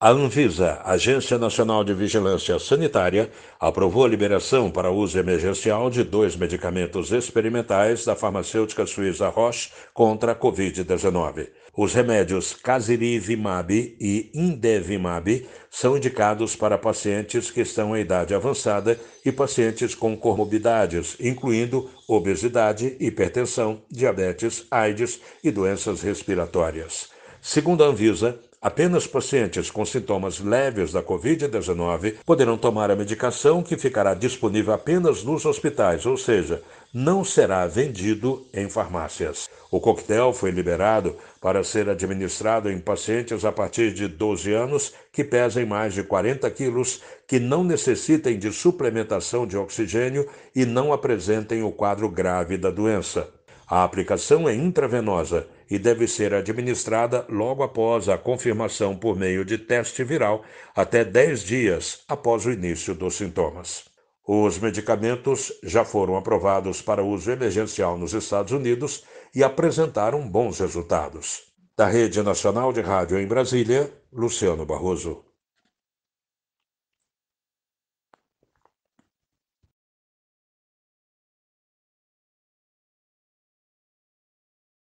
A Anvisa, Agência Nacional de Vigilância Sanitária, aprovou a liberação para uso emergencial de dois medicamentos experimentais da farmacêutica suíça Roche contra a Covid-19. Os remédios Casirivimab e Indevimab são indicados para pacientes que estão em idade avançada e pacientes com comorbidades, incluindo obesidade, hipertensão, diabetes, AIDS e doenças respiratórias. Segundo a Anvisa, Apenas pacientes com sintomas leves da Covid-19 poderão tomar a medicação que ficará disponível apenas nos hospitais, ou seja, não será vendido em farmácias. O coquetel foi liberado para ser administrado em pacientes a partir de 12 anos que pesem mais de 40 quilos, que não necessitem de suplementação de oxigênio e não apresentem o quadro grave da doença. A aplicação é intravenosa e deve ser administrada logo após a confirmação por meio de teste viral, até 10 dias após o início dos sintomas. Os medicamentos já foram aprovados para uso emergencial nos Estados Unidos e apresentaram bons resultados. Da Rede Nacional de Rádio em Brasília, Luciano Barroso.